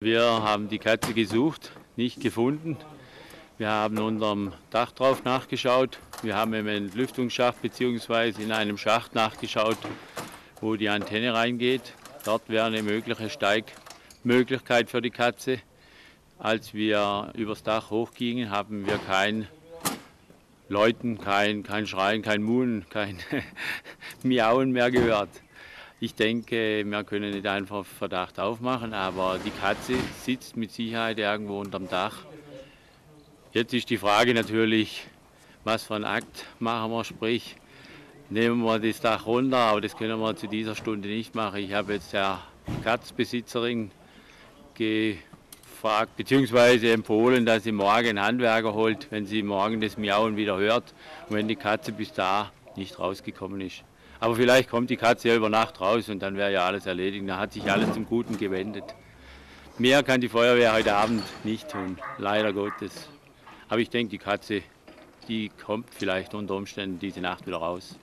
Wir haben die Katze gesucht, nicht gefunden. Wir haben unterm Dach drauf nachgeschaut. Wir haben im Entlüftungsschacht bzw. in einem Schacht nachgeschaut, wo die Antenne reingeht. Dort wäre eine mögliche Steigmöglichkeit für die Katze. Als wir übers Dach hochgingen, haben wir kein Läuten, kein, kein Schreien, kein Muhen, kein Miauen mehr gehört. Ich denke, wir können nicht einfach Verdacht aufmachen, aber die Katze sitzt mit Sicherheit irgendwo unterm Dach. Jetzt ist die Frage natürlich, was für einen Akt machen wir, sprich, nehmen wir das Dach runter, aber das können wir zu dieser Stunde nicht machen. Ich habe jetzt der Katzbesitzerin gefragt, beziehungsweise empfohlen, dass sie morgen einen Handwerker holt, wenn sie morgen das Miauen wieder hört und wenn die Katze bis da nicht rausgekommen ist. Aber vielleicht kommt die Katze ja über Nacht raus und dann wäre ja alles erledigt. Da hat sich alles zum Guten gewendet. Mehr kann die Feuerwehr heute Abend nicht tun, leider Gottes. Aber ich denke, die Katze, die kommt vielleicht unter Umständen diese Nacht wieder raus.